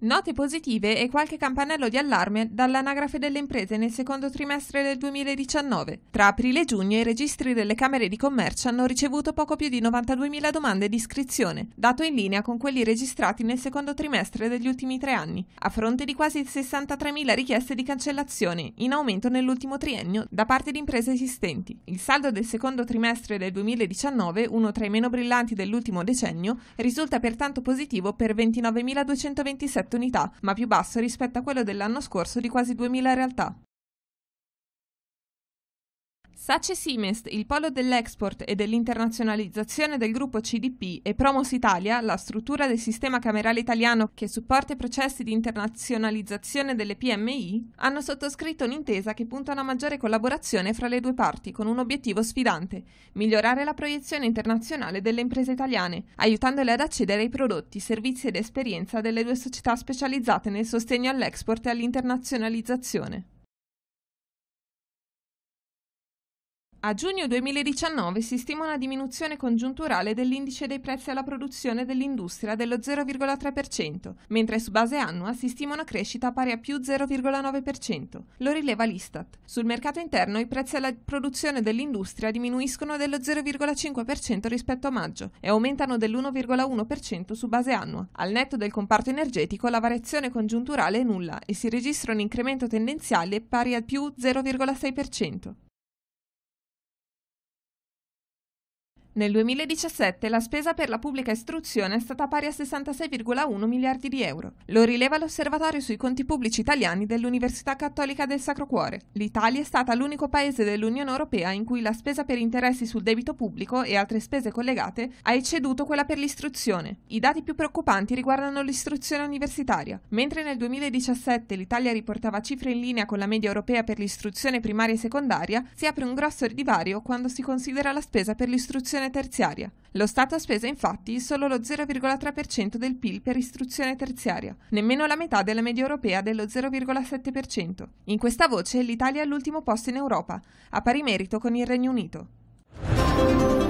Note positive e qualche campanello di allarme dall'anagrafe delle imprese nel secondo trimestre del 2019. Tra aprile e giugno i registri delle Camere di Commercio hanno ricevuto poco più di 92.000 domande di iscrizione, dato in linea con quelli registrati nel secondo trimestre degli ultimi tre anni, a fronte di quasi 63.000 richieste di cancellazione, in aumento nell'ultimo triennio, da parte di imprese esistenti. Il saldo del secondo trimestre del 2019, uno tra i meno brillanti dell'ultimo decennio, risulta pertanto positivo per 29.227 unità, ma più basso rispetto a quello dell'anno scorso di quasi 2.000 realtà. Sace Simest, il polo dell'export e dell'internazionalizzazione del gruppo CDP, e Promos Italia, la struttura del sistema camerale italiano che supporta i processi di internazionalizzazione delle PMI, hanno sottoscritto un'intesa che punta a una maggiore collaborazione fra le due parti con un obiettivo sfidante, migliorare la proiezione internazionale delle imprese italiane, aiutandole ad accedere ai prodotti, servizi ed esperienza delle due società specializzate nel sostegno all'export e all'internazionalizzazione. A giugno 2019 si stima una diminuzione congiunturale dell'indice dei prezzi alla produzione dell'industria dello 0,3%, mentre su base annua si stima una crescita pari a più 0,9%. Lo rileva l'Istat. Sul mercato interno i prezzi alla produzione dell'industria diminuiscono dello 0,5% rispetto a maggio e aumentano dell'1,1% su base annua. Al netto del comparto energetico la variazione congiunturale è nulla e si registra un incremento tendenziale pari al più 0,6%. Nel 2017 la spesa per la pubblica istruzione è stata pari a 66,1 miliardi di euro. Lo rileva l'Osservatorio sui conti pubblici italiani dell'Università Cattolica del Sacro Cuore. L'Italia è stata l'unico paese dell'Unione Europea in cui la spesa per interessi sul debito pubblico e altre spese collegate ha ecceduto quella per l'istruzione. I dati più preoccupanti riguardano l'istruzione universitaria. Mentre nel 2017 l'Italia riportava cifre in linea con la media europea per l'istruzione primaria e secondaria, si apre un grosso divario quando si considera la spesa per l'istruzione terziaria. Lo Stato ha speso infatti solo lo 0,3% del PIL per istruzione terziaria, nemmeno la metà della media europea dello 0,7%. In questa voce l'Italia è all'ultimo posto in Europa, a pari merito con il Regno Unito.